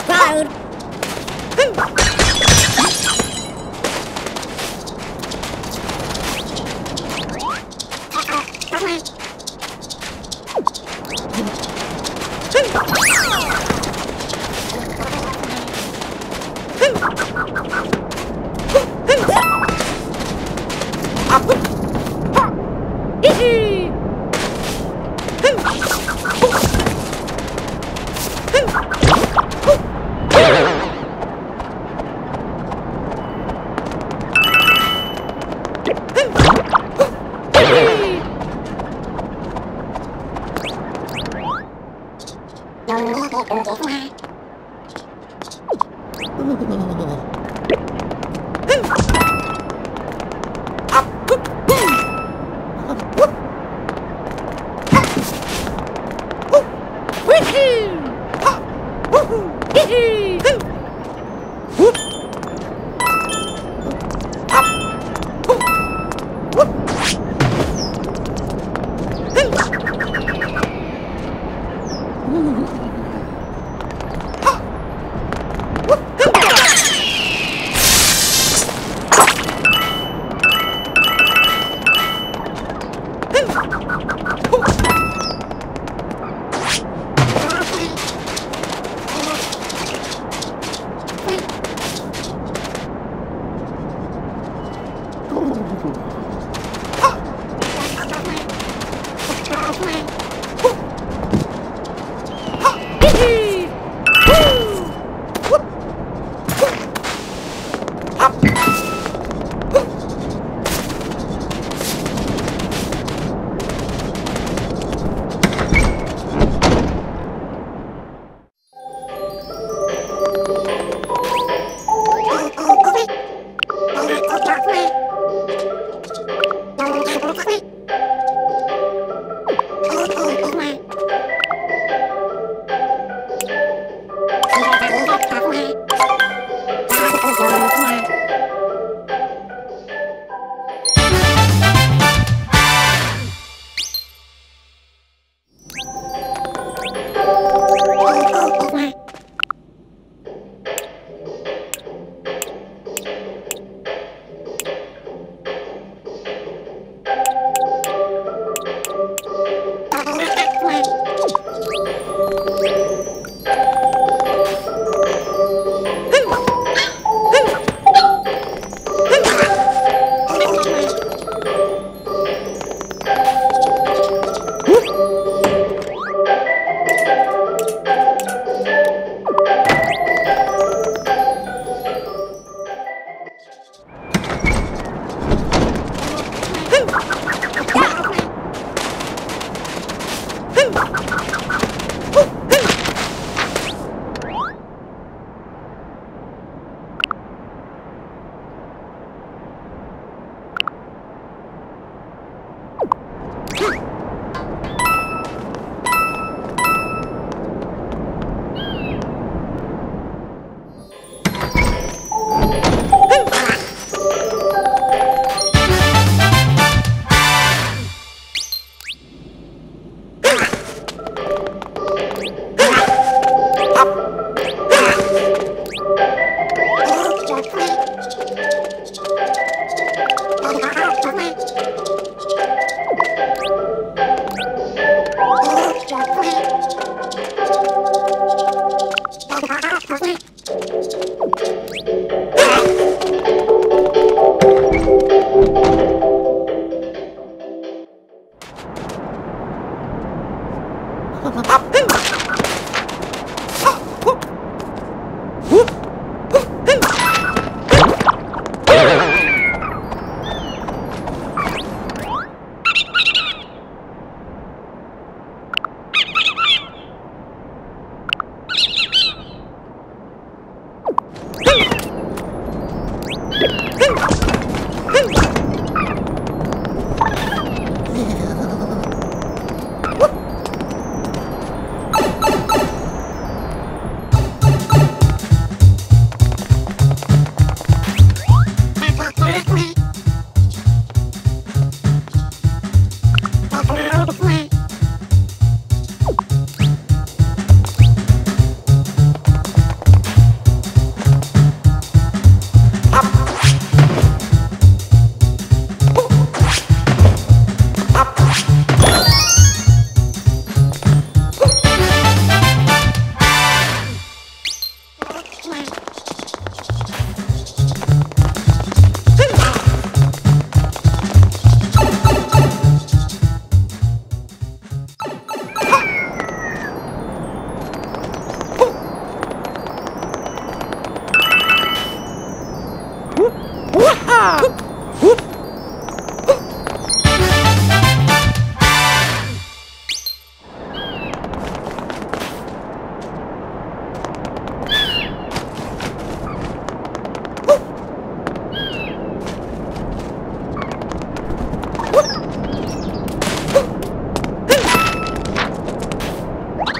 proud.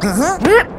Uh-huh.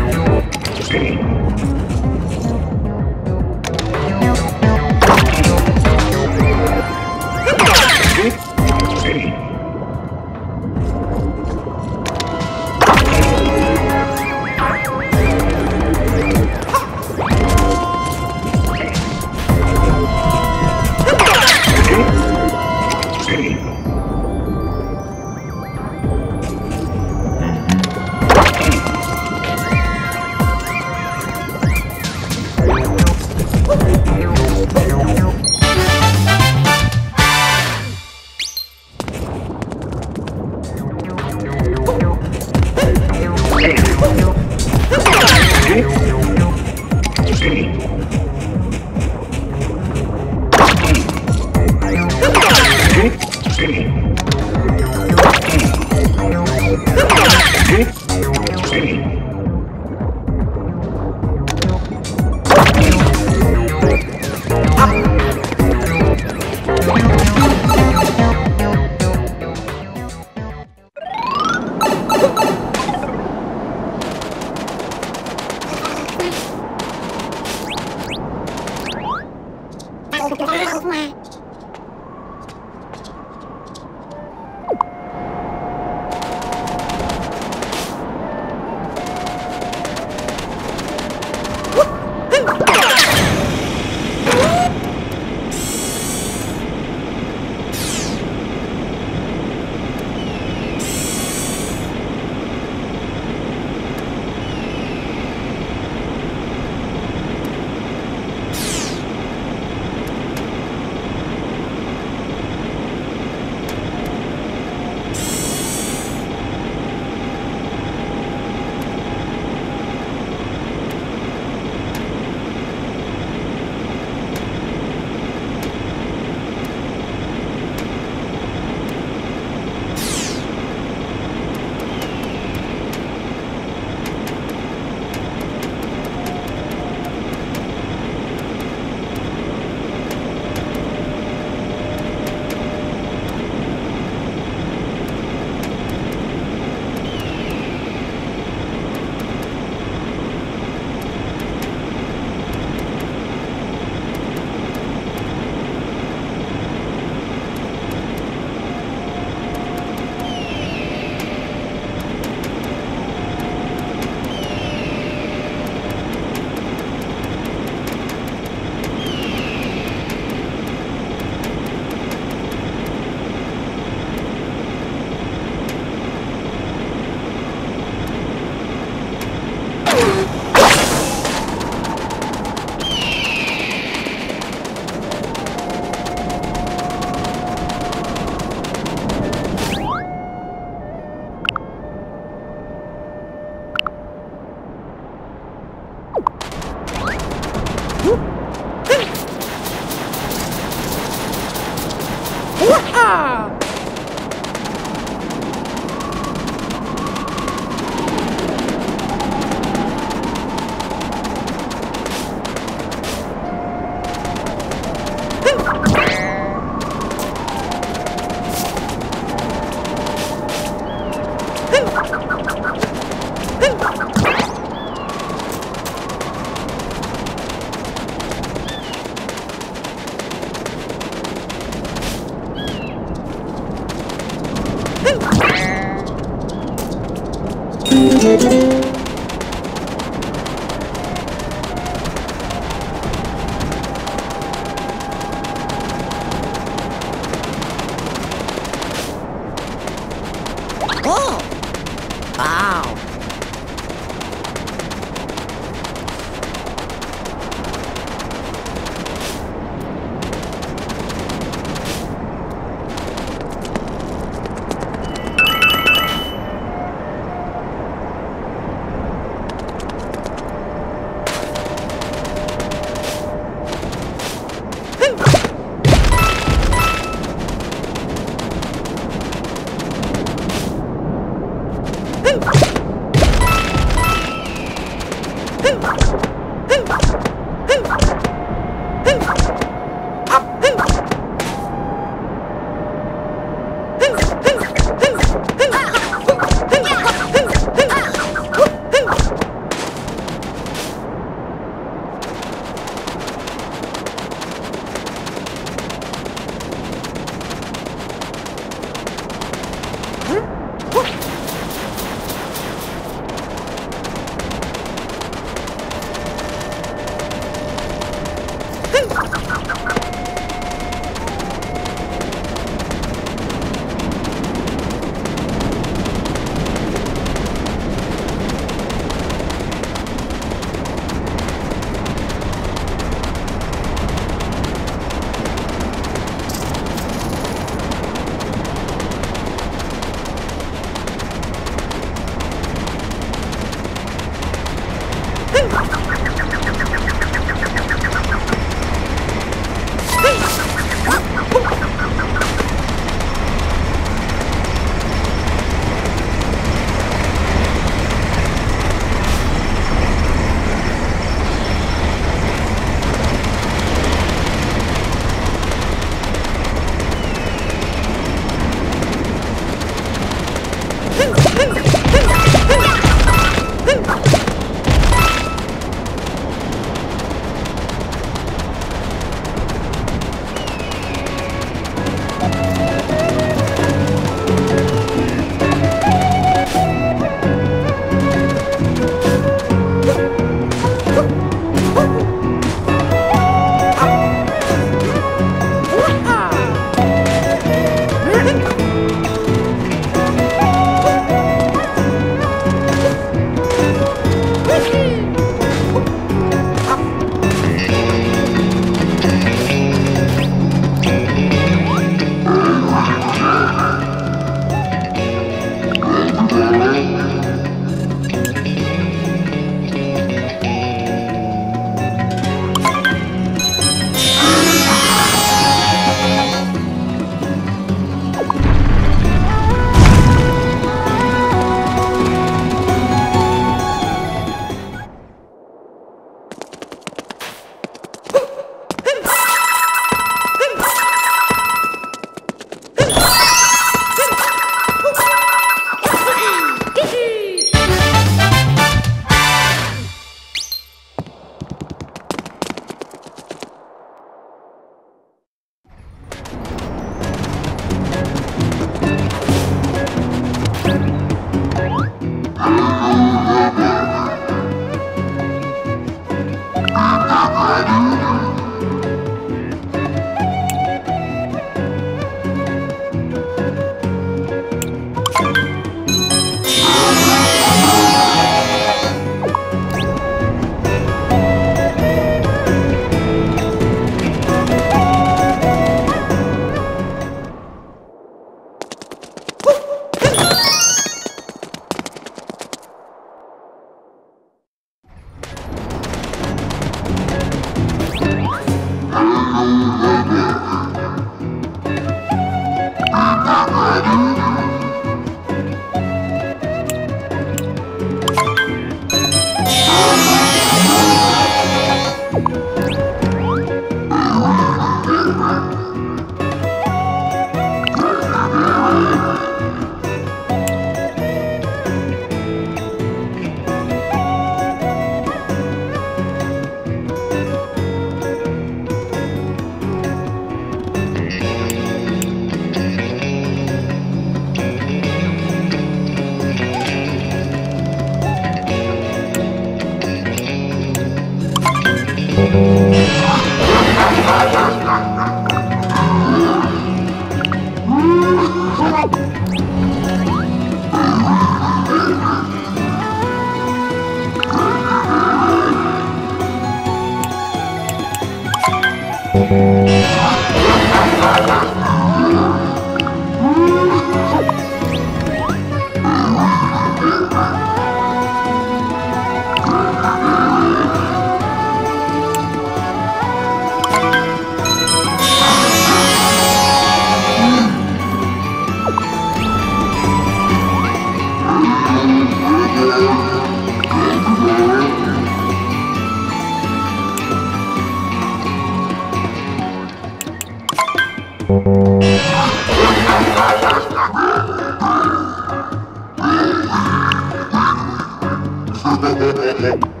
Huh?